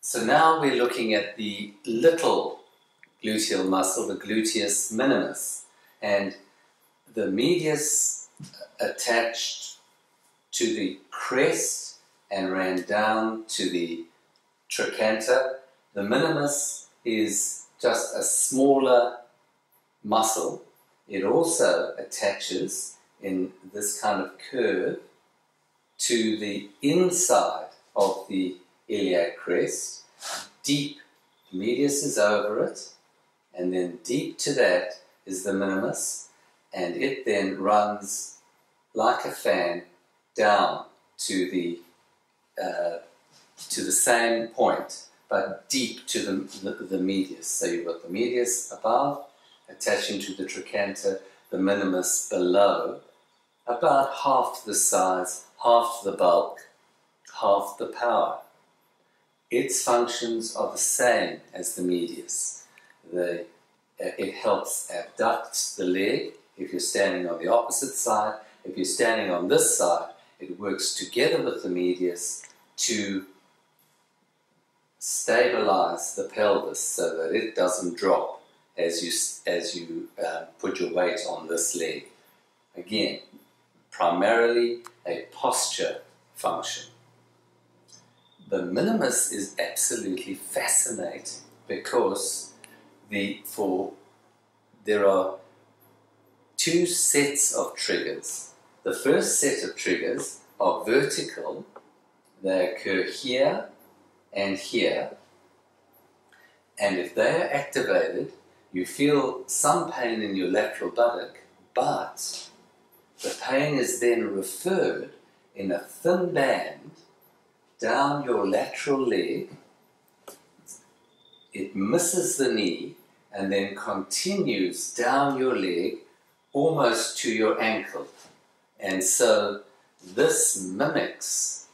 So now we're looking at the little gluteal muscle, the gluteus minimus, and the medius attached to the crest and ran down to the trochanter. The minimus is just a smaller muscle. It also attaches in this kind of curve to the inside of the iliac crest. Deep, medius is over it, and then deep to that is the minimus, and it then runs like a fan down to the uh, to the same point, but deep to the, the, the medius. So you've got the medius above, attaching to the trochanter, the minimus below, about half the size, half the bulk, half the power. Its functions are the same as the medius. The, uh, it helps abduct the leg if you're standing on the opposite side. If you're standing on this side, it works together with the medius to stabilize the pelvis so that it doesn't drop as you, as you uh, put your weight on this leg. Again, primarily a posture function. The minimus is absolutely fascinating because the, for, there are two sets of triggers. The first set of triggers are vertical, they occur here and here, and if they are activated, you feel some pain in your lateral buttock, but the pain is then referred in a thin band down your lateral leg. It misses the knee and then continues down your leg almost to your ankle. And so this mimics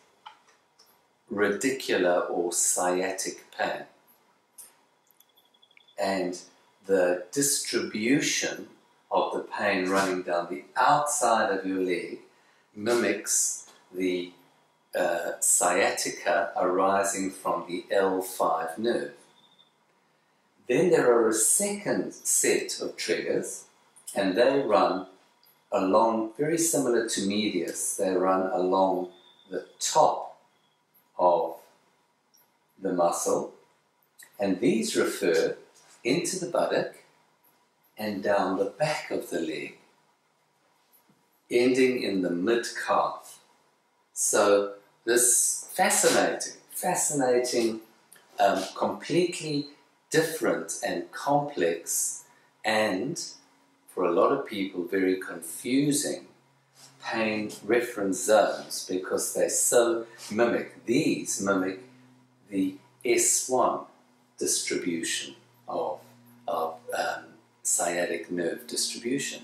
radicular or sciatic pain. And the distribution of the pain running down the outside of your leg mimics the uh, sciatica arising from the L5 nerve. Then there are a second set of triggers, and they run along, very similar to medius, they run along the top of the muscle, and these refer into the buttock and down the back of the leg, ending in the mid calf. So, this fascinating, fascinating, um, completely different and complex, and for a lot of people, very confusing pain reference zones because they so mimic, these mimic the S1 distribution of, of um, sciatic nerve distribution.